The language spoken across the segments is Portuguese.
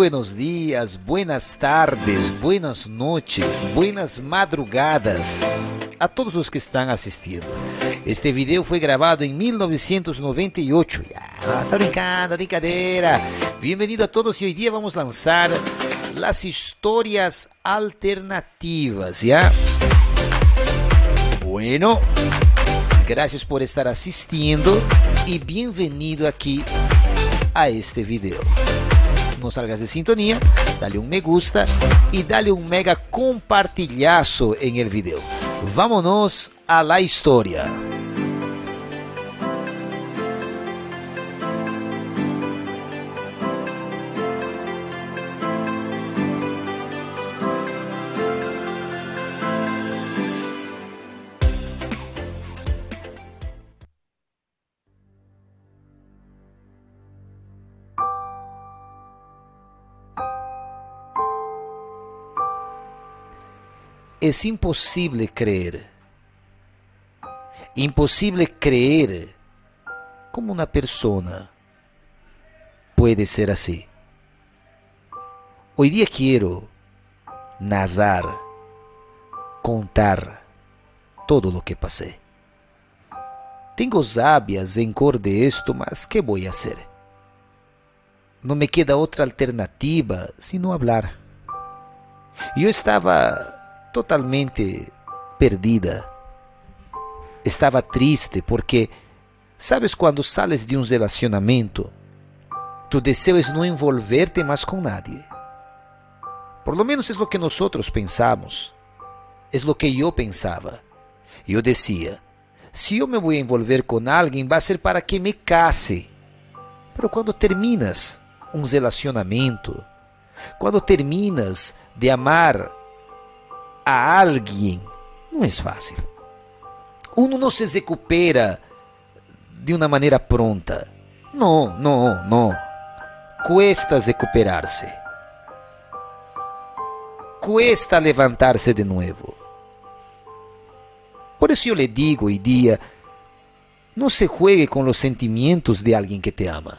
Buenos días, buenas tardes, buenas noches, buenas madrugadas a todos los que están asistindo. Este video foi gravado em 1998. Ah, tá brincando, brincadeira. Bem-vindo a todos e hoje dia vamos lançar as histórias alternativas, ¿ya? Bueno, gracias por estar assistindo e bem-vindo aqui a este video. Não salgas de sintonia, dale um me gusta e dale um mega compartilhaço em el video. Vámonos a la história. Es imposible creer. Imposible creer como una persona puede ser así. Hoy día quiero narrar, contar todo lo que pasé. Tengo sabias en cor de esto, mas ¿qué voy a hacer? No me queda otra alternativa sino hablar. Yo estaba totalmente perdida. Estava triste porque, sabes, quando sales de um relacionamento, tu desejo é não envolver-te mais com nadie. Por lo menos é o que nós pensamos. É o que eu pensava. Eu dizia: se eu me vou envolver com alguém, vai ser para que me case. Pero quando terminas um relacionamento, quando terminas de amar a alguém não é fácil. Uno não se recupera de uma maneira pronta. Não, não, não. Cuesta recuperar-se. Cuesta levantar-se de novo. Por isso eu lhe digo hoje dia, não se juegue com os sentimentos de alguém que te ama.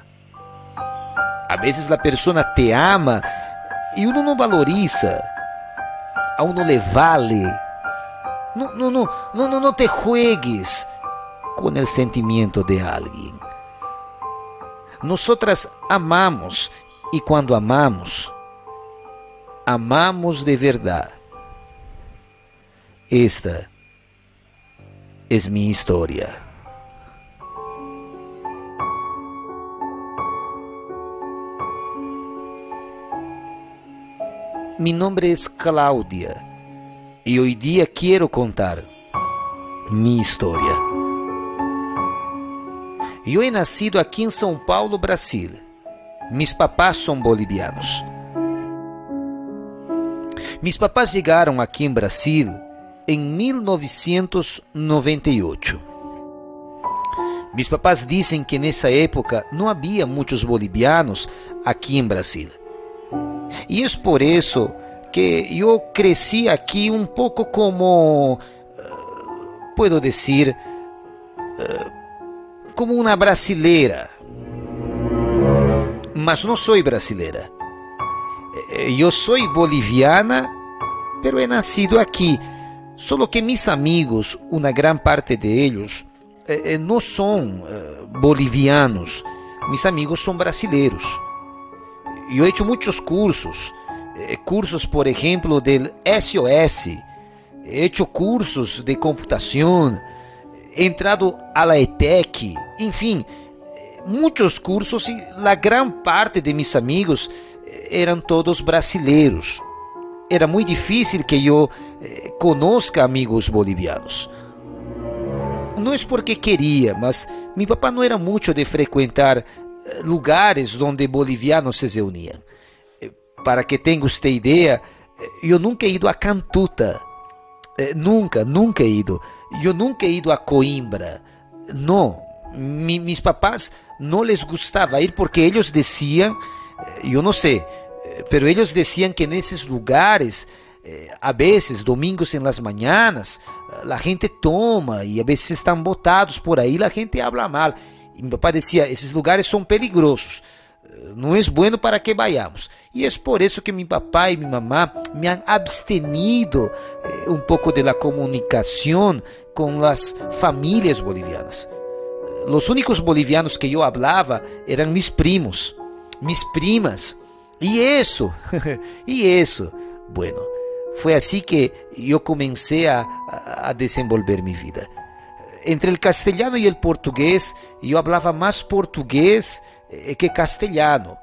A vezes a pessoa te ama e uno não valoriza a uno le vale. No, no, no, no, no, no te juegues con el sentimiento de alguien. Nosotras amamos y cuando amamos, amamos de verdad. Esta es mi historia. Mi nombre es Claudia y hoy día quiero contar mi historia. Eu he nacido aqui em São Paulo, Brasil. Mis papás são bolivianos. Mis papás chegaram aqui em Brasil em 1998. Mis papás dizem que nessa época não havia muitos bolivianos aqui em Brasil. E é por isso que eu cresci aqui um pouco como, uh, puedo dizer, uh, como uma brasileira. Mas não sou brasileira. Eu sou boliviana, pero he nascido aqui. Solo que mis amigos, uma gran parte de ellos, eh, não são bolivianos. Mis amigos são brasileiros. Eu he hecho muitos cursos, eh, cursos, por exemplo, del SOS, he hecho cursos de computação, entrado a la ETEC, enfim, muitos cursos e a gran parte de mis amigos eh, eram todos brasileiros. Era muito difícil que eu eh, conozca amigos bolivianos. Não é porque queria, mas meu papá não era muito de frequentar lugares onde bolivianos se reuniam. Eh, para que tenha usted ideia, eh, eu nunca he ido a Cantuta. Eh, nunca, nunca he ido. Eu nunca he ido a Coimbra. Não. Mi, papás não les gustava ir porque eles diziam, eu não sei, pero eles diziam que nesses lugares a vezes, domingos em las mañanas, a gente toma e a vezes estão botados por aí, a gente habla mal. Meu pai dizia: esses lugares são perigosos. não é bueno para que vayamos. E é por isso que meu papai e minha mamá me han abstenido eh, um pouco de la comunicação com as famílias bolivianas. Os únicos bolivianos que eu hablava eram mis primos, mis primas. E isso, e isso. Bueno, foi assim que eu comecei a, a desenvolver minha vida. Entre o castelhano e o português, eu falava mais português eh, que castelhano.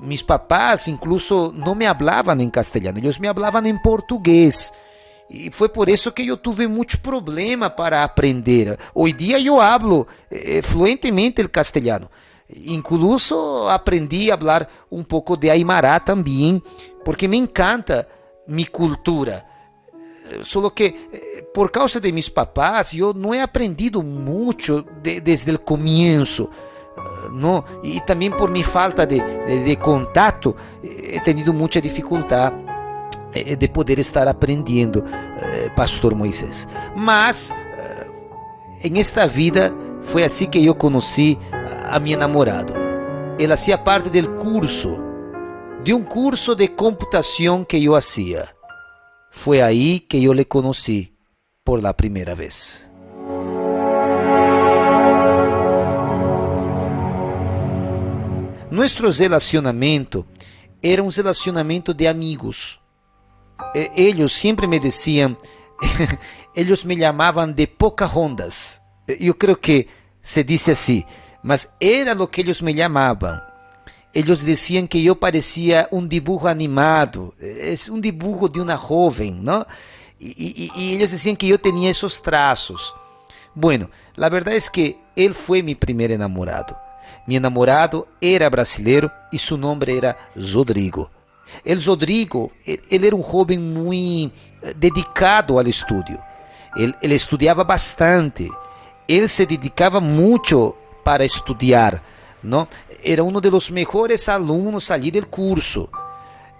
Mis papás incluso não me hablavam em castelhano, eles me hablavam em português. E foi por isso que eu tive muito problema para aprender. Hoje dia eu hablo eh, fluentemente o castelhano. Incluso aprendi a falar um pouco de Aymara também, porque me encanta minha cultura. Só que eh, por causa de meus papás, eu não he aprendido muito de, desde o começo. não? E também por minha falta de, de, de contato, he tenido muita dificuldade eh, de poder estar aprendendo, eh, Pastor Moisés. Mas, em esta vida, foi assim que eu conheci a minha namorada. Ela fazia parte do curso, de um curso de computação que eu fazia. Foi aí que eu le conheci por la primeira vez. Nosso relacionamento era um relacionamento de amigos. Eles sempre me diziam, eles me chamavam de Pocahontas. Eu creio que se disse assim, mas era o que eles me chamavam. Eles diziam que eu parecia um dibujo animado, é um dibujo de uma jovem, não? E, e, e eles diziam que eu tinha esses traços. Bueno, a verdade é que ele foi meu primeiro namorado. Meu namorado era brasileiro e seu nome era Rodrigo. El Rodrigo, ele era um jovem muito dedicado ao estudo. Ele, ele estudava bastante ele se dedicava muito para estudar, não? Era um dos melhores alunos ali do curso.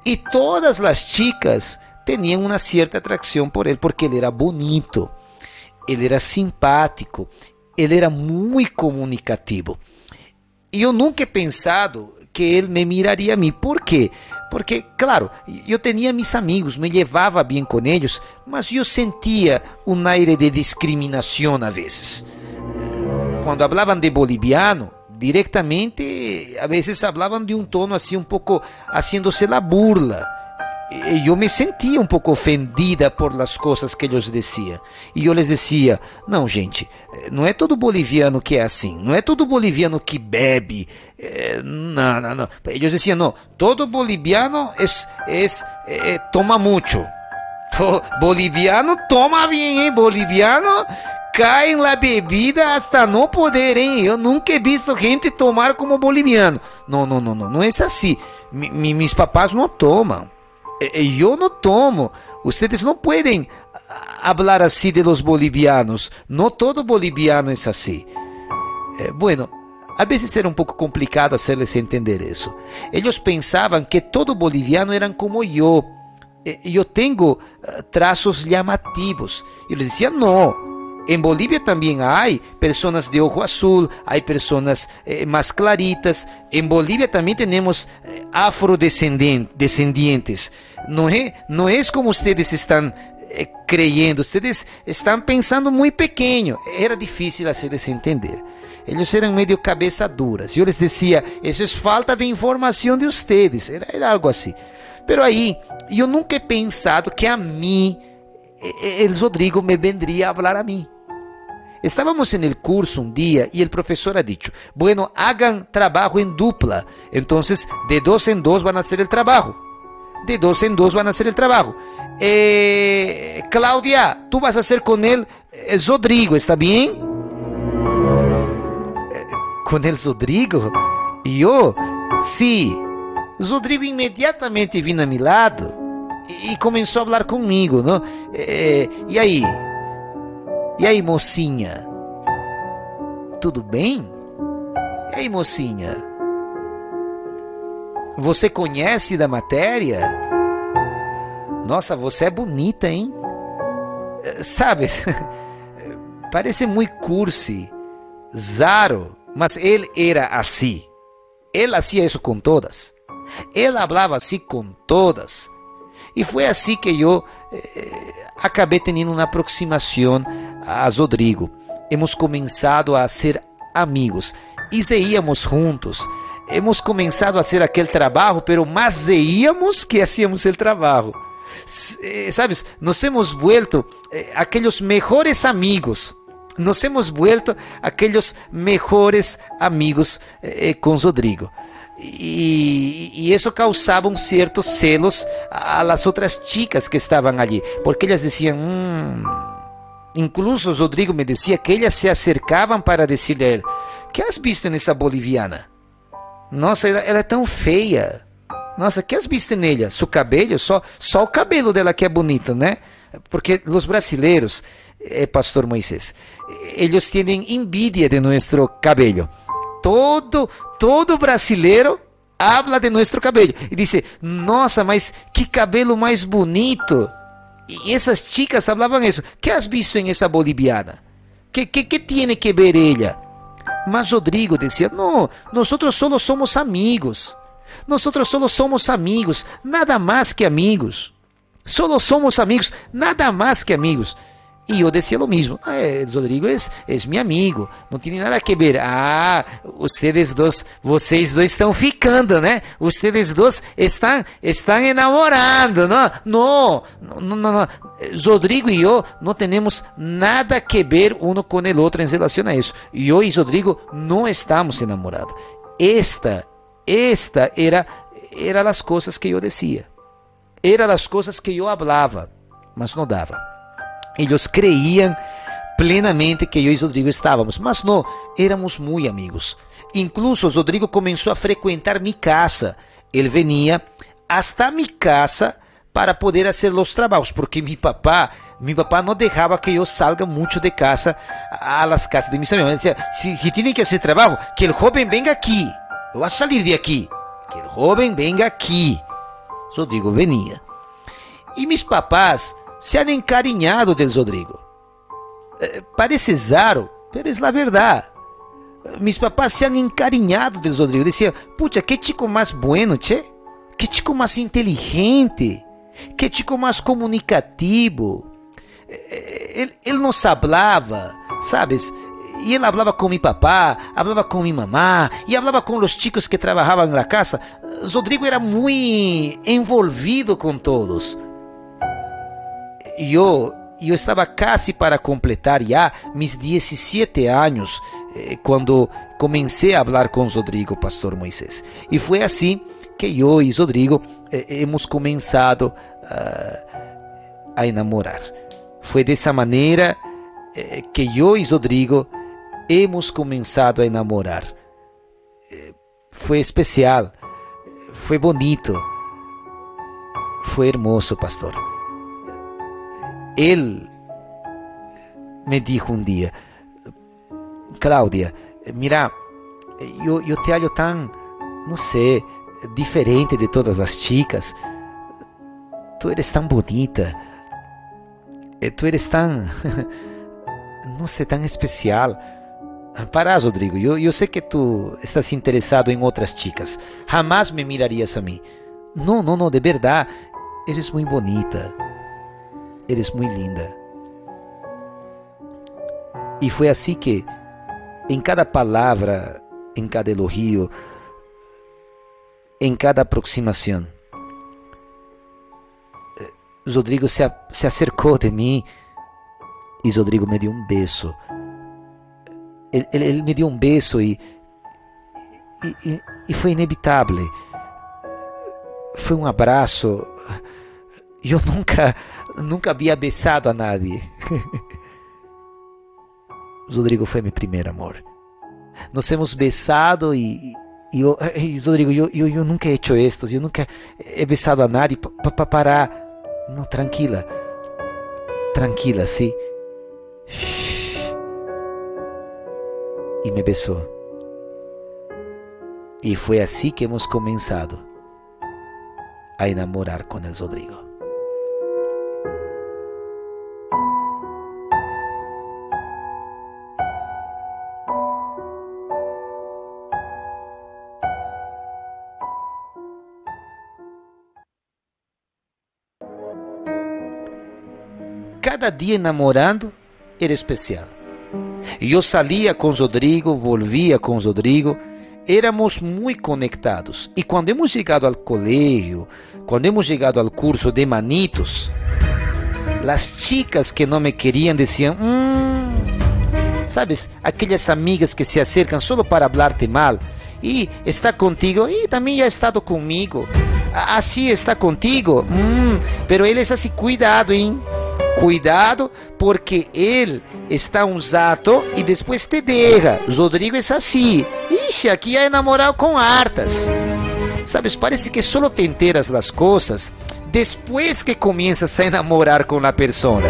E todas as chicas tinham uma certa atração por ele, porque ele era bonito, ele era simpático, ele era muito comunicativo. E eu nunca he pensado que ele me miraria a mim. Por quê? Porque, claro, eu tinha meus amigos, me levava bem com eles, mas eu sentia um aire de discriminação a vezes. Quando falavam de boliviano, diretamente, a vezes falavam de um tono assim, um pouco haciéndose la burla. E eu me sentia um pouco ofendida por as coisas que eles diziam. E eu les dizia: não, gente, não é todo boliviano que é assim, não é todo boliviano que bebe. Não, não, não. Eles diziam: não, todo boliviano é, é, é toma muito. Boliviano toma bem, hein? Boliviano cai na bebida hasta não poder, hein? Eu nunca he visto gente tomar como boliviano. Não, não, não, não, não é assim. Meus papás não tomam. Eu não tomo. Vocês não podem falar assim de los bolivianos. Não todo boliviano é assim. Eh, bueno, a vezes era um pouco complicado hacerles entender isso. Eles pensavam que todo boliviano eram como eu. Eu tenho traços llamativos. Eu lhes dizia, não. Em Bolívia também há pessoas de ojo azul, há pessoas eh, mais claritas. Em Bolívia também temos eh, afrodescendentes. Não é, não é como vocês estão eh, creyendo, vocês estão pensando muito pequeno. Era difícil hacerles entender. Eles eram meio cabeça duras. Eu les dizia, isso é falta de informação de vocês. Era, era algo assim. Pero aí, eu nunca he pensado que a mim, el Rodrigo me vendria a falar a mim. Estábamos en el curso un día y el profesor ha dicho, bueno, hagan trabajo en dupla. Entonces, de dos en dos van a hacer el trabajo. De dos en dos van a hacer el trabajo. Eh, Claudia, tú vas a hacer con él eh, Rodrigo, ¿está bien? Eh, ¿Con el Rodrigo? Y yo, sí. Rodrigo inmediatamente vino a mi lado e começou a falar comigo, não? Eh, e aí? E aí, mocinha? Tudo bem? E aí, mocinha? Você conhece da matéria? Nossa, você é bonita, hein? Sabe, parece muito cursi, zaro, mas ele era assim. Él hacía eso con todas. Él hablaba así con todas. E foi assim que eu eh, acabei tendo uma aproximação a Rodrigo. Hemos começado a ser amigos e íamos juntos. Hemos começado a fazer aquele trabalho, pero mais íamos que hacíamos o trabalho. Eh, sabes, nos hemos vuelto eh, aqueles melhores amigos. Nos hemos vuelto aqueles melhores amigos eh, com Rodrigo. E, isso causava um certos celos a outras chicas que estavam ali, porque elas diziam, hum, incluso Rodrigo me dizia que elas se acercavam para dizer a ele, que has visto nessa boliviana? Nossa, ela, ela é tão feia. Nossa, que has visto nela? Seu cabelo, só, só o cabelo dela que é bonito, né? Porque os brasileiros, eh, Pastor Moisés, eles têm envidia de nosso cabelo. Todo, todo brasileiro habla de nosso cabelo e diz: Nossa, mas que cabelo mais bonito. E essas chicas falavam isso. Que has visto em essa boliviana? Que, que, que tiene que ver ela? Mas Rodrigo dizia: Não, nós só somos amigos. Nós só somos amigos, nada mais que amigos. Solo somos amigos, nada mais que amigos. E eu decía lo mesmo. Ah, Rodrigo é, é meu amigo, não tem nada a ver. Ah, vocês dois, vocês dois estão ficando, né? Vocês dois estão, estão enamorando, não? Não, não, não, não. Rodrigo e eu não temos nada a ver um com o outro em relação a isso. Eu e Rodrigo não estamos enamorados. Esta, esta era, era as coisas que eu dizia. Eram as coisas que eu falava, mas não dava. Eles creiam plenamente que eu e Rodrigo estávamos, mas não, éramos muito amigos. Incluso Rodrigo começou a frequentar minha casa. Ele venia hasta minha casa para poder fazer os trabalhos, porque meu papá, meu papá não deixava que eu salga muito de casa a las casas de mis amigos. Dizia, se, se tem que fazer trabalho, que o jovem venga aqui. Eu vou sair de aqui. Que o jovem venga aqui. Rodrigo venia. E meus papás se han encariñado del Rodrigo. Eh, parece raro, pero es la verdad. Mis papás se han encariñado del Rodrigo. Decía, pucha, qué chico más bueno, che. Qué chico más inteligente. Qué chico más comunicativo. Eh, él, él nos hablaba, ¿sabes? E ele falava com meu papá, falava com minha mamá, e falava com os chicos que trabalhavam na casa. Rodrigo era muito envolvido com todos eu, eu estava quase para completar já mis 17 anos eh, quando comecei a falar com Rodrigo, pastor Moisés. E foi assim que eu e Rodrigo eh, hemos começado uh, a enamorar. Foi dessa maneira eh, que eu e Rodrigo hemos começado a enamorar. Eh, foi especial, foi bonito, foi hermoso, pastor. Él me dijo un día, Claudia, mira, yo, yo te hallo tan, no sé, diferente de todas las chicas. Tú eres tan bonita. Eh, tú eres tan, no sé, tan especial. Para, Rodrigo, yo, yo sé que tú estás interesado en otras chicas. Jamás me mirarías a mí. No, no, no, de verdad, eres muy bonita. Eres muito linda. E foi assim que, em cada palavra, em cada elogio, em cada aproximação, eh, Rodrigo se, se acercou de mim e Rodrigo me deu um beijo. Ele, ele, ele me deu um beijo e, e, e foi inevitável. Foi um abraço. Eu nunca nunca havia besado a nadie. Rodrigo foi meu primeiro amor. Nos hemos besado e, e, e Rodrigo, eu, eu, eu, nunca he hecho esto, eu nunca he besado a nadie para parar. Não, tranquila. Tranquila, sim. E me besou. E foi assim que hemos começado a enamorar com el Rodrigo. Dia namorando era especial. Eu saía com Rodrigo, volvia com Rodrigo, éramos muito conectados. E quando hemos chegado ao colégio, quando hemos chegado ao curso de manitos, as chicas que não me queriam diziam, hum, sabes, aquelas amigas que se acercam solo para falar-te mal, e está contigo, e também já estado comigo, assim está contigo, hum, pero ele é assim, cuidado, hein? Cuidado, porque ele está um zato e depois te deixa. Rodrigo é assim. Ixi, aqui é namorar com hartas. Sabes, parece que só te enteras das coisas depois que começas a enamorar com a pessoa.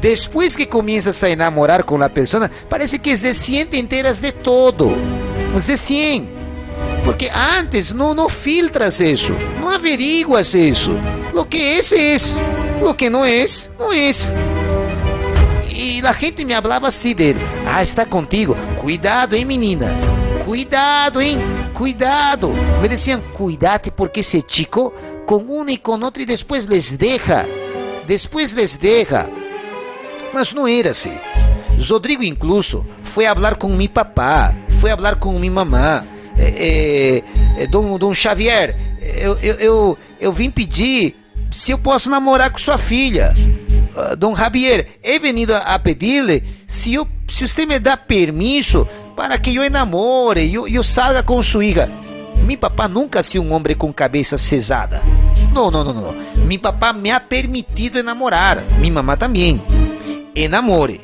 Depois que começas a enamorar com a pessoa, parece que se siente enteras de todo. Se siente. Porque antes não, não filtras isso, não averiguas isso. Lo que é, é. Lo que não é, não é. E a gente me falava assim dele: Ah, está contigo. Cuidado, hein, menina. Cuidado, hein. Cuidado. Me diziam: Cuidate porque esse chico com um e com outro e depois les deixa. Depois les deixa. Mas não era assim. Rodrigo, incluso, foi falar com meu papá, foi falar com minha mamã. É, é, é, Dom, Dom Xavier, eu, eu, eu, eu vim pedir se eu posso namorar com sua filha. Uh, Dom Javier, he venido a, pedir-lhe se, eu, se você me dá permisso para que eu enamore, eu, eu salga com sua filha. Meu papá nunca sido um homem com cabeça cesada. Não, não, não, não. Meu papá me ha permitido enamorar. Minha mamá também. Enamore,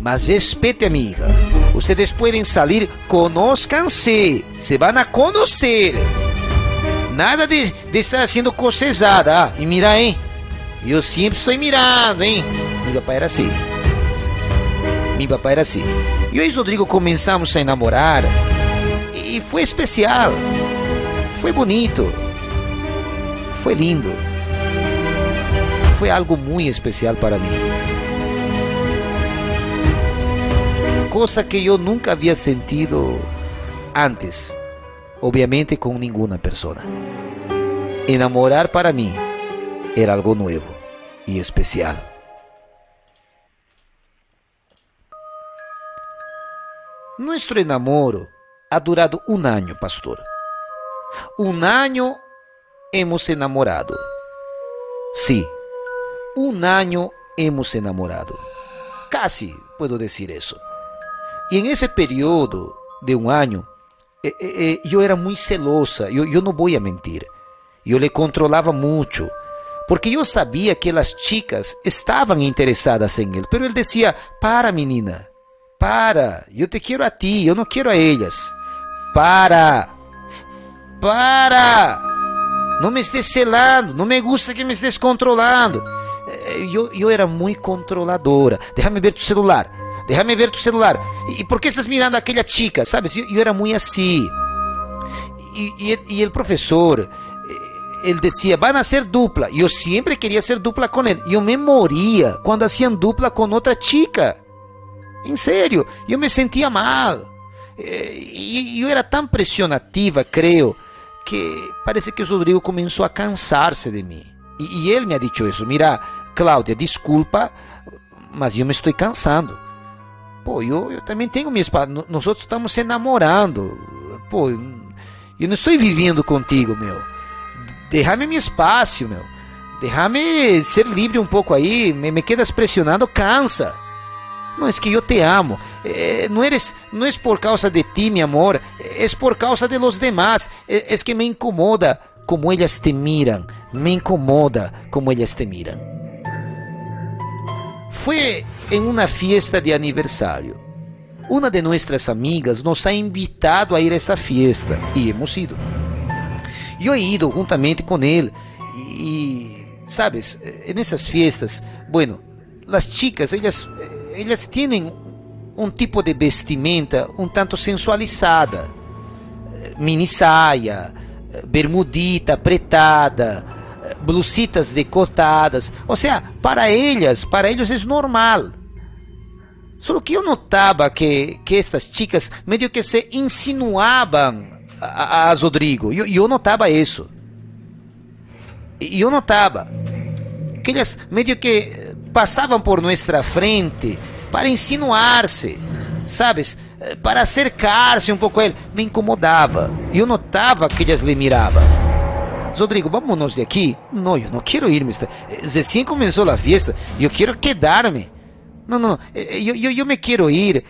mas respeite a minha hija. Vocês podem sair, conozcan-se. Se van a conhecer. Nada de, de estar sendo cocesada. Ah, e mira, hein? Eu sempre estou mirando, hein? Meu papai era assim. Meu papai era assim. Eu e Rodrigo começamos a namorar. E foi especial. Foi bonito. Foi lindo. Foi algo muito especial para mim. Coisa que eu nunca havia sentido antes obviamente com nenhuma pessoa. Enamorar para mim era algo novo e especial. Nuestro enamoro ha durado um ano, pastor. Um ano hemos enamorado. Sí, um ano hemos enamorado. Casi puedo decir eso. E em esse período de um ano, eh, eh, eu era muito celosa, eu, não vou mentir. Eu le controlava muito, porque eu sabia que as chicas estavam interessadas em ele. Pero ele dizia: Para, menina, para, eu te quero a ti, eu não quero a elas. Para, para, não me estés celando, não me gusta que me estés controlando. Eu, eu era muito controladora. Deixa-me ver tu celular déjame ver tu celular. ¿Y por qué estás mirando a aquella chica? ¿Sabes? Yo era muy así. Y, y, y, el profesor, él decía, van a ser dupla. Yo siempre quería ser dupla con él. Yo me moría cuando hacían dupla con otra chica. En serio, yo me sentía mal. E eu era tão pressionativa, creio, que parece que o Rodrigo começou a cansar-se de mim. E, e ele me ha dicho isso: Mira, Cláudia, desculpa, mas eu me estou cansando. Pô, eu, eu também tenho minha espada. Nós outros estamos se namorando. Pô, eu não estou vivendo contigo, meu. Derrame meu espaço, meu. Derrame ser livre um pouco aí. Me, me quedas pressionando, cansa. Não é que eu te amo. É, não, eres, não é por causa de ti, meu amor. É por causa de los demás. É, é que me incomoda como elas te miram. Me incomoda como elas te miram. Foi em uma fiesta de aniversário. Uma de nossas amigas nos ha invitado a ir a essa fiesta e hemos ido. Eu he ido juntamente com ele e, sabes, nessas fiestas, bueno, as chicas, elas, elas têm um tipo de vestimenta um tanto sensualizada, mini saia, bermudita apretada, blusitas decotadas, ou seja, para elas, para eles é normal. Só que eu notava que, que estas chicas meio que se insinuavam a, a Rodrigo. E eu, eu notava isso. E eu notava que elas meio que passavam por nossa frente para insinuar-se, sabes? Para acercar-se um pouco ele. Me incomodava. Eu notava que elas lhe miravam. Rodrigo, vámonos de aqui. Não, eu não quero ir, mister. Recién começou a fiesta. Eu quero quedar-me. Não, não, eu, eu, eu me quero ir.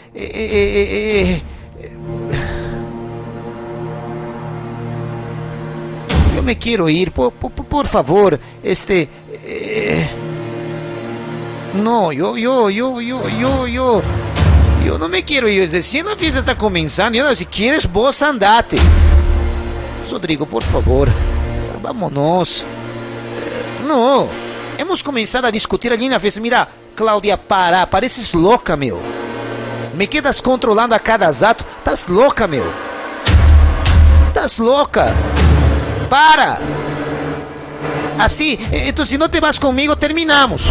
Eu me quero ir, por, por, por favor. Este. Não, eu, eu, eu, eu, eu, eu. Eu não me quero ir. Recién a fiesta está começando. Eu, se quieres, vos andate. Rodrigo, por favor. Vámonos. No, hemos começado a discutir ali na vez. Mira, Cláudia, para, pareces louca, meu. Me quedas controlando a cada ato. Estás louca, meu. Estás louca. Para. Assim, então se não te vas comigo, terminamos.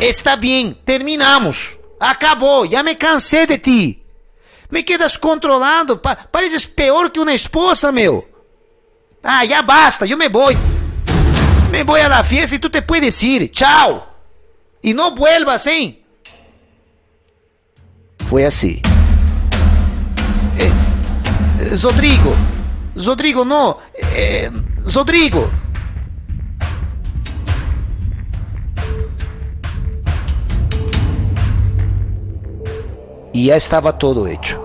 Está bem, terminamos. Acabou, já me cansei de ti. Me quedas controlando, pa pareces pior que uma esposa, meu. Ah, ya basta, yo me voy. Me voy a la fiesta y tú te puedes ir. Chao. Y no vuelvas, ¿eh? Fue así. Eh, eh, Rodrigo. Rodrigo, no. Eh, Rodrigo. Y ya estaba todo hecho.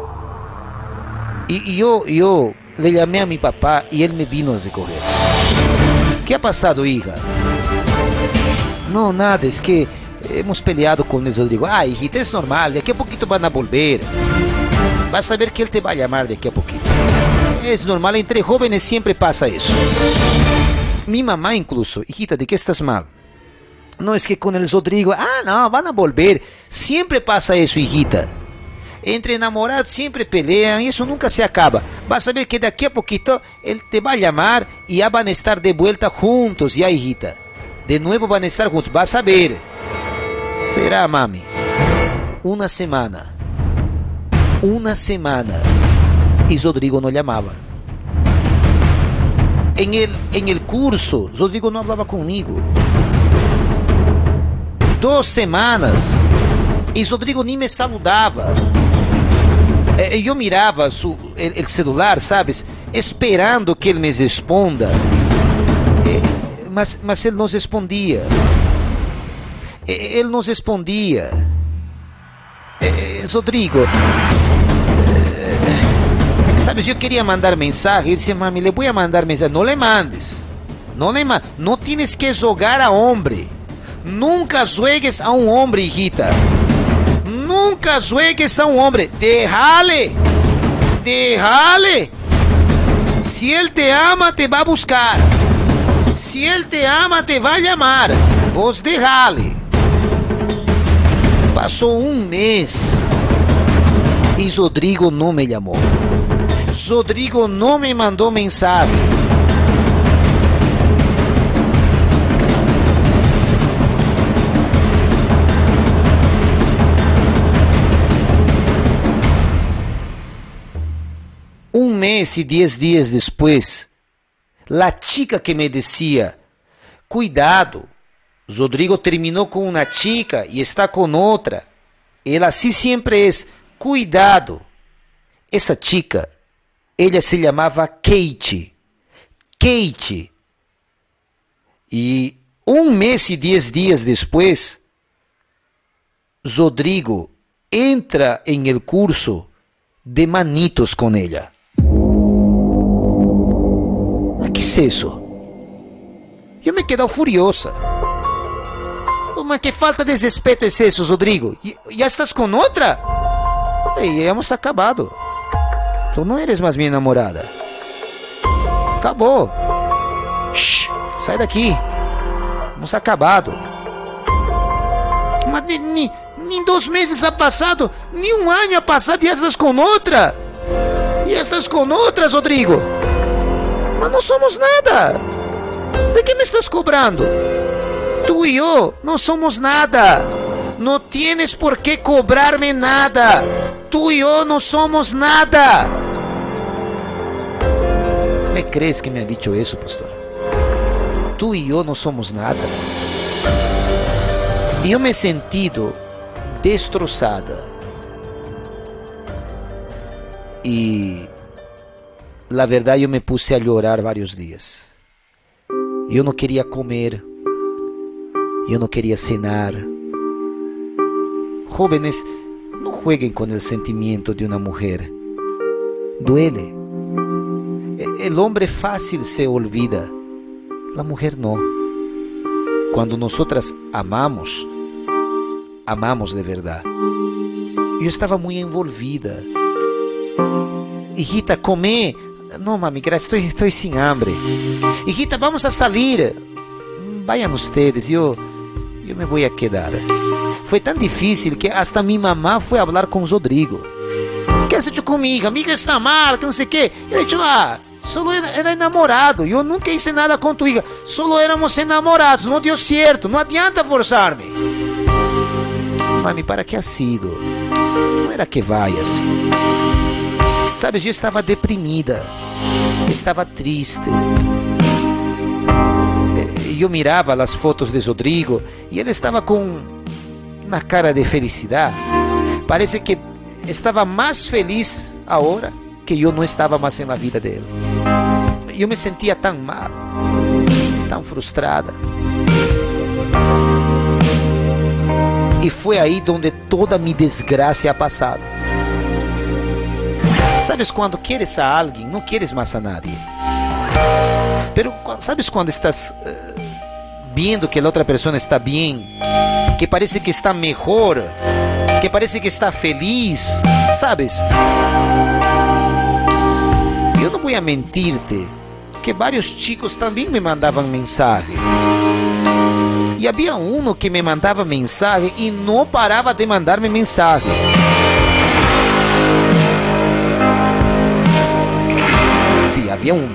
Y, yo, yo le llamé a mi papá y él me vino a recoger. ¿Qué ha pasado, hija? No, nada, es que hemos peleado con el Rodrigo. Ah, hijita, es normal, de aquí a poquito van a volver. Vas a ver que él te va a llamar de aquí a poquito. Es normal, entre jóvenes siempre pasa eso. Mi mamá incluso, hijita, ¿de qué estás mal? No, es que con el Rodrigo, ah, no, van a volver. Siempre pasa eso, hijita. Entre namorados sempre peleam, isso nunca se acaba. Vas saber que daqui a pouquito ele te vai chamar e ya van a estar de vuelta juntos, ya hijita. De novo van a estar juntos, vas a ver. Será, mami? Uma semana. Uma semana. E Rodrigo não chamava. Em el, em el curso, Rodrigo não falava comigo. Duas semanas. E Rodrigo nem me saludava. Eh, eu mirava el celular, sabes? Esperando que ele me responda. Eh, mas, mas ele não respondia. Ele não respondia. Rodrigo. Sabes, eu queria mandar mensagem. Ele disse, mami, le vou mandar mensagem. Não le mandes. Não le mandes. Não tienes que jogar a homem. Nunca juegues a um homem, Rita. Nunca juegues a un hombre. Déjale. Déjale. Si él te ama, te va a buscar. Si él te ama, te va a llamar. Vos déjale. Pasó un mes y Rodrigo no me llamó. Rodrigo no me mandó mensaje. Un mes y diez días la chica que me decía, cuidado, Rodrigo terminó con una chica y está con otra. Él así siempre es, cuidado. Essa chica, ella se llamava Kate. Kate. E um mês e dez dias depois, Rodrigo entra em el curso de manitos com ela. ¿Qué es eso? Yo me he quedado furiosa. Mas que falta de respeto es eso, Rodrigo? ¿Ya estás con otra? Y hemos acabado. Tú no eres más mi enamorada. Acabou. Shh, sai daqui. Hemos acabado. Mas ni, ni dos meses ha passado, ni um ano ha passado e estás com outra. E estás com outras, Rodrigo. Mas não somos nada. De que me estás cobrando? Tu e eu não somos nada. Não tienes por que cobrar-me nada. Tu e eu não somos nada. ¿Me crees que me ha dicho eso, pastor? Tú y yo no somos nada. E eu me sentido destroçada. E na verdade eu me puse a chorar vários dias. Eu não queria comer, eu não queria cenar. Jóvenes, não jueguen com o sentimento de uma mulher. Duele. El hombre fácil se olvida, la mujer no. Cuando nosotras amamos, amamos de verdad. Eu estava muito envolvida. Hijita, come. Não, mami, graças, estou, estou sem hambre. Hijita, vamos a salir. Vayan ustedes, eu, eu me vou a quedar. Foi tão difícil que hasta minha mamá foi falar com Rodrigo. que hecho comigo? Amiga está mal, que não sei o quê. Ele disse, ah, solo era, era enamorado. Eu nunca hice nada com tu hija. Solo éramos enamorados. Não deu certo. Não adianta forçar-me. Mami, para que ha sido? Não era que vayas. Sabes, eu estava deprimida. Estava triste. Eu mirava as fotos de Rodrigo e ele estava com uma cara de felicidade. Parece que estava mais feliz agora que eu não estava mais na vida dele. Eu me sentia tão mal, tão frustrada. E foi aí onde toda minha desgraça é passada. Sabes quando queres a alguém, não queres mais a nadie. Pero sabes quando estás uh, vendo que a outra pessoa está bem, que parece que está melhor, que parece que está feliz, sabes? Eu não vou mentir-te que vários chicos também me mandavam mensagem. E havia um que me mandava mensagem e não parava de mandar-me mensagem. Sim, havia um.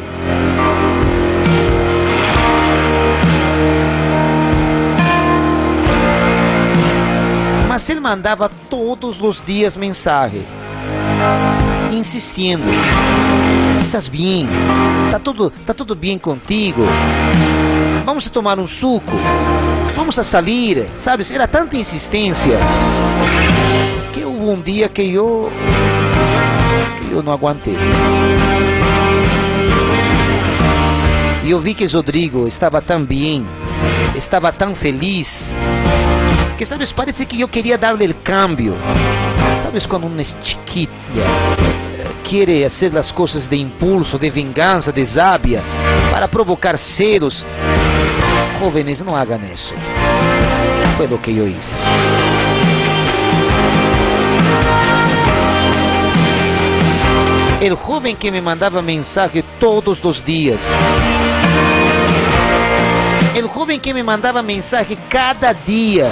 Mas ele mandava todos os dias mensagem, insistindo: Estás bem? Tá tudo, tá tudo bem contigo? Vamos tomar um suco? Vamos a sair? Sabes? Era tanta insistência que houve um dia que eu que eu não aguentei. Eu vi que Rodrigo estava tão bem, estava tão feliz, que sabes, parece que eu queria dar-lhe o câmbio. Sabes quando uma chiquita quer fazer as coisas de impulso, de vingança, de sábia, para provocar celos. Jóvenes, não hagan isso. Foi o que eu hice. El joven que me mandava mensagem todos os dias. El joven que me mandava mensagem cada dia.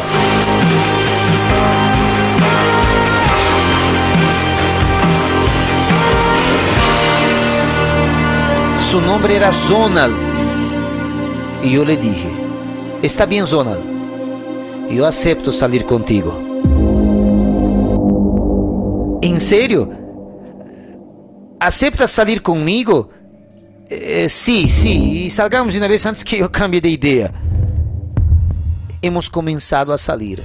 Su nombre era Zonal. Y yo le dije, está bien Zonal, yo acepto salir contigo. ¿En serio? ¿Aceptas salir conmigo? Eh, sí, sí, y salgamos de una vez antes que yo cambie de idea. Hemos comenzado a salir.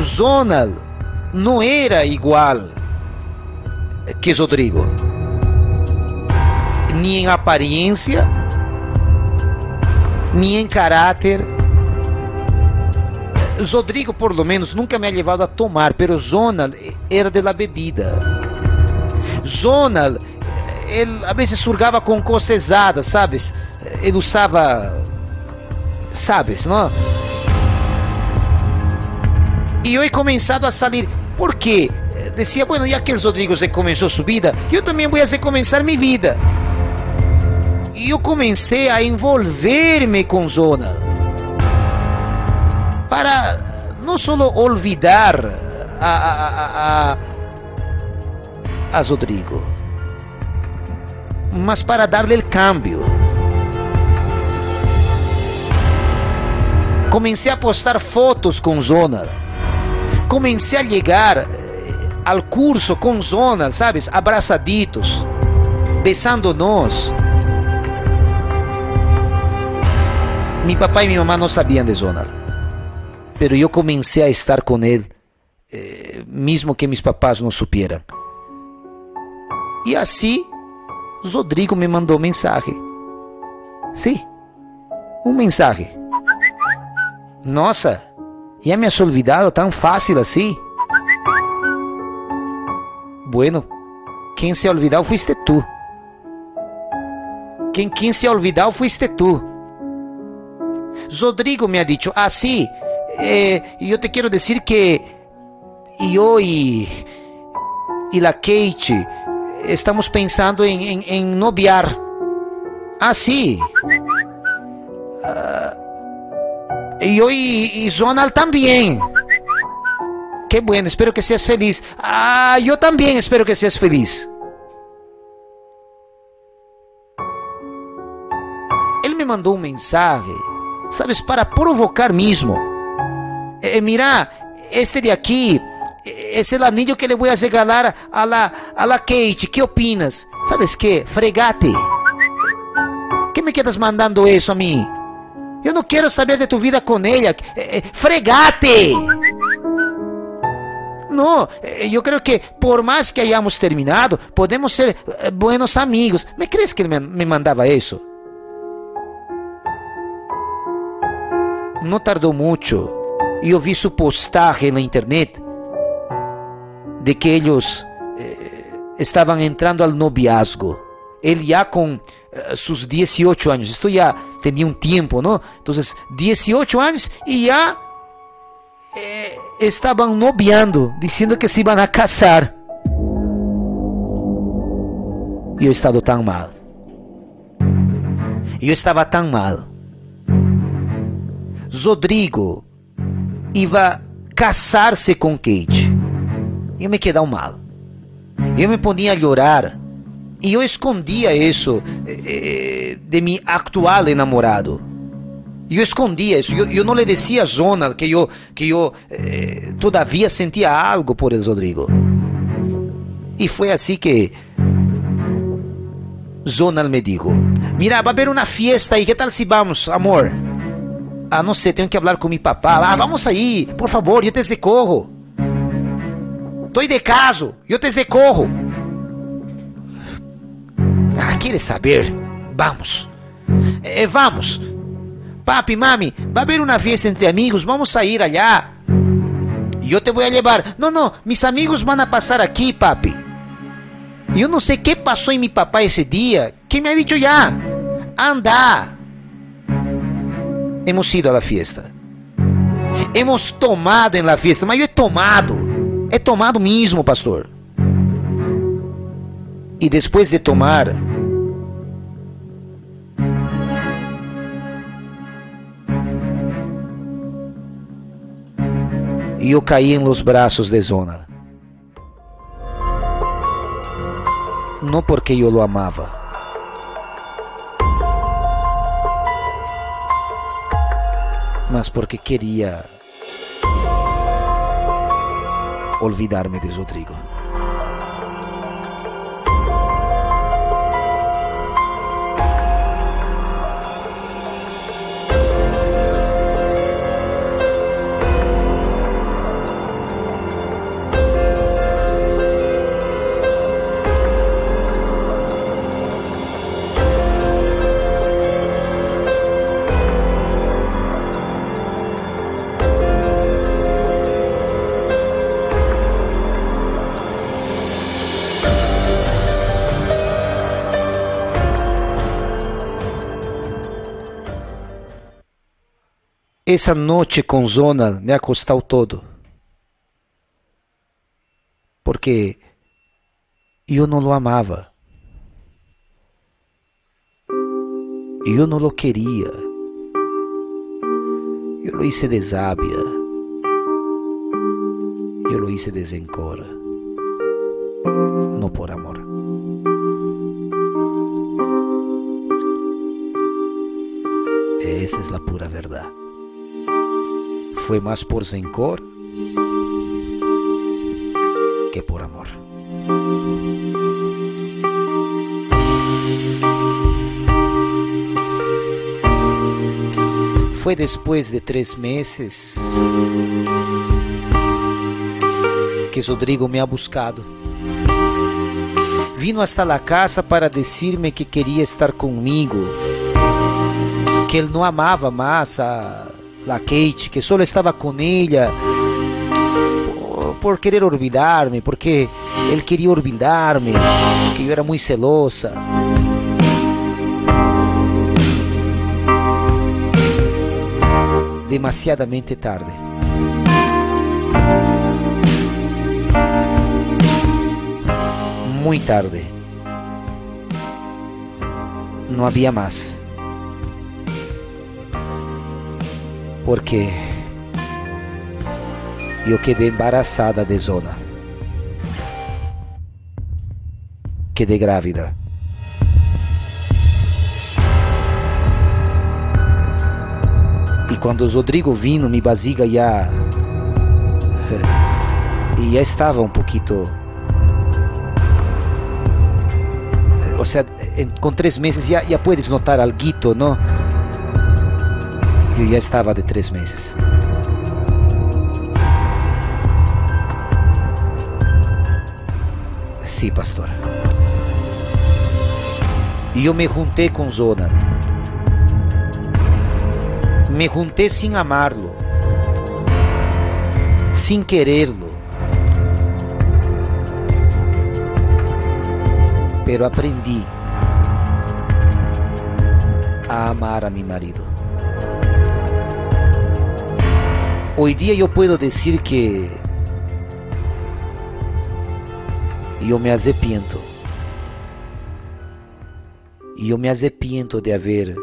Zonal no era igual que Rodrigo ni em aparência, nem em caráter. Rodrigo, por lo menos, nunca me ha levado a tomar, pero Zonal era de la bebida. Zonal, ele a vezes surgava com coisas sabes? Ele usava, sabes, não? E eu he começado a sair. Por quê? Decía, bueno, ya que el Rodrigo se comenzó su vida, yo también voy a hacer comenzar mi vida. E eu comecei a envolver-me com Zona para não só olvidar a, a, a, a, a Rodrigo, mas para dar-lhe o cambio. Comecei a postar fotos com Zona. Comecei a chegar eh, ao curso com Zona, sabes? Abraçaditos, besando-nos. Mi papá y mi mamá no sabían de Zonal. pero eu comecei a estar com ele, eh, mesmo que meus papás não supieram. E assim, Rodrigo me mandou mensagem. Sim, um mensagem. Nossa, já me has olvidado tão fácil assim? Bueno, quem se olvidou fuiste tu. Quem, quem se olvidou fuiste tu. Rodrigo me ha dicho, ah, eh, yo te quiero decir que yo y, y la Kate estamos pensando en, en, en noviar. Ah, sí. Uh, yo y, y Zonal también. Qué bueno, espero que seas feliz. Ah, yo también espero que seas feliz. Él me mandó un mensaje sabes, para provocar mismo. Eh, mira, este de aquí es el anillo que le voy a regalar a la, a la Kate. ¿Qué opinas? ¿Sabes qué? Fregate. ¿Qué me quedas mandando eso a mí? Yo no quiero saber de tu vida con ella. Eh, eh, fregate. No, yo creo que por más que hayamos terminado, podemos ser buenos amigos. ¿Me crees que él me mandaba eso? não tardou muito e eu vi sua postagem na internet de que eles eh, entrando ao noviazgo. Ele já com eh, seus 18 anos, isto já tinha um tempo, não? Então, 18 anos e já eh, noviando, dizendo que se iam a casar. E eu estava tão mal. Eu estava tão mal Rodrigo iba casar-se com Kate. Eu me quedava mal. Eu me ponia a chorar. E eu escondia isso eh, de meu atual namorado. Eu escondia isso. Eu, eu não lhe dizia a Zona que eu, que eu eh, todavia sentia algo por el Rodrigo. E foi assim que Zonal me dijo: Mira, vai haver uma fiesta aí, que tal se vamos, amor? Ah, não sei, tenho que falar com meu papá. Ah, vamos sair, por favor, eu te socorro. Tô de caso, eu te socorro. Ah, queres saber? Vamos. Eh, vamos. Papi, mami, vai haver uma fiesta entre amigos, vamos sair allá. Eu te vou levar. Não, não, mis amigos vão passar aqui, papi. Eu não sei o que passou em meu papá esse dia, que me ha dicho já. Anda. hemos ido a la fiesta. Hemos tomado en la fiesta, mas eu he tomado. He tomado mesmo, pastor. E depois de tomar, e eu caí los braços de Zona. Não porque eu lo amava mas porque queria olvidar-me de Rodrigo. Essa noite com Zona me acostou todo. Porque eu não o amava. Eu não o queria. Eu lo hice de sábia. Eu lo hice de zencor. Não por amor. Essa é a pura verdade foi mais por rencor que por amor. Foi depois de três meses que Rodrigo me ha buscado. Vino hasta la casa para decirme que queria estar comigo, que ele não amava mais a la Kate, que só estava com ela por, querer olvidar-me, porque ele queria olvidar-me, que eu era muito celosa. Demasiadamente tarde. muy tarde. No había más. Porque eu quedei embaraçada de zona. Quedei grávida. E quando Rodrigo vino, minha basiga já. Já estava um pouquinho o sea, en, con tres meses ya, ya puedes notar algo, ¿no? Yo ya estaba de tres meses. Sí, pastor. E eu me juntei com Zona. Me juntei sem amarlo, sem quererlo. pero aprendí a amar a mi marido. Hoy día yo puedo decir que yo me arrepiento. Yo me arrepiento de haber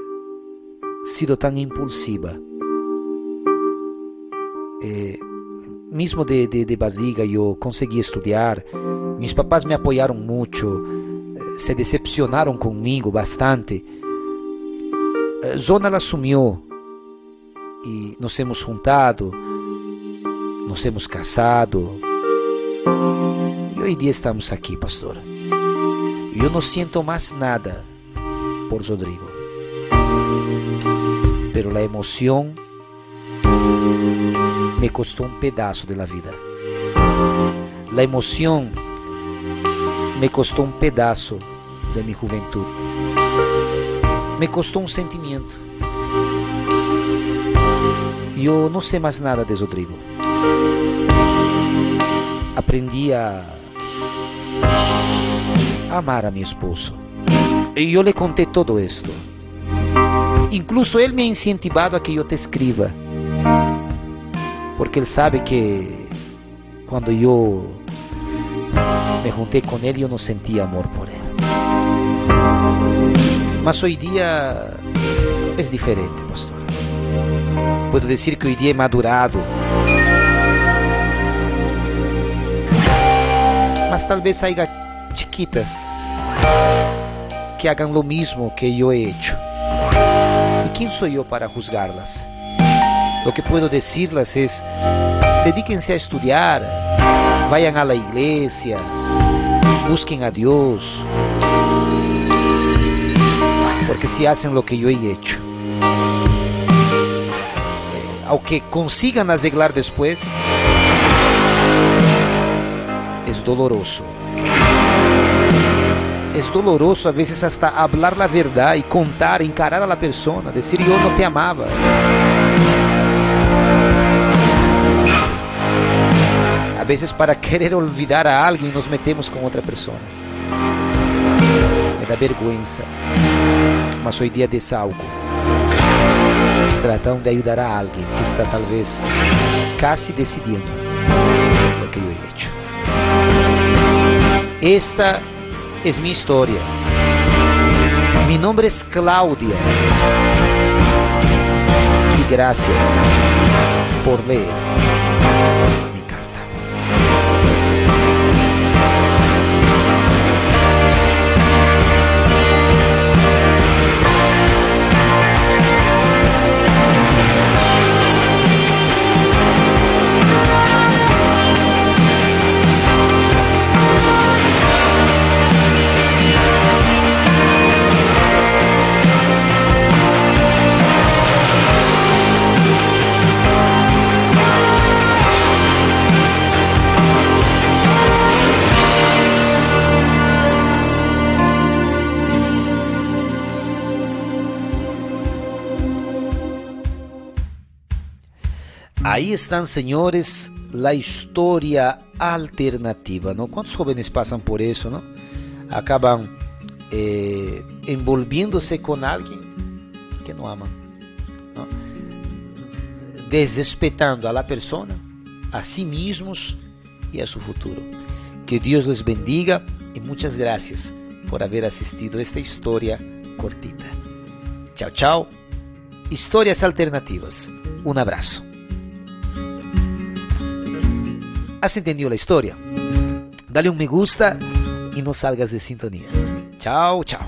sido tan impulsiva. Eh, mismo de, de, de Basiga yo conseguí estudiar, mis papás me apoyaron mucho, se decepcionaram comigo bastante. Eh, Zona ela sumiu e nos hemos juntado, nos hemos casado. E hoje dia estamos aqui, pastor. Eu não sinto mais nada por Rodrigo. Pero a emoção me custou um pedaço da vida. A emoção me custou um pedaço de minha juventude. Me custou um sentimento. E eu não sei mais nada de Rodrigo. Aprendi a amar a meu esposo. E eu lhe contei todo isto. Incluso ele me ha incentivado a que eu te escriba. Porque ele sabe que quando eu me juntei com ele e eu não sentia amor por ele. Mas hoje dia é diferente, pastor. Puedo dizer que hoje dia é madurado. Mas talvez haya chiquitas que hagan lo mismo que eu he hecho. ¿Y quién soy yo para juzgarlas? Lo que puedo decirlas es, dedíquense a estudiar, vayan a la iglesia, busquen a Dios, porque si hacen lo que yo he hecho, aunque consigan arreglar después, es doloroso. Es doloroso a veces hasta hablar la verdad y contar, encarar a la decir yo no te amaba. veces para querer olvidar a alguien nos metemos con otra persona. Me da vergüenza, mas hoy día desahogo. Tratando de ayudar a alguien que está tal vez casi decidiendo lo que yo he hecho. Esta es mi historia. Mi nombre es Claudia. Y gracias por leer. Ahí están, señores, la historia alternativa, ¿no? ¿Cuántos jóvenes pasan por eso, no? Acaban eh, envolviéndose con alguien que no aman, ¿no? a la persona, a sí mismos y a su futuro. Que Dios les bendiga y muchas gracias por haber asistido a esta historia cortita. Chao, chao. Historias alternativas. Un abrazo. ¿Has entendido la historia? Dale un me gusta y no salgas de sintonía. Chao, chao.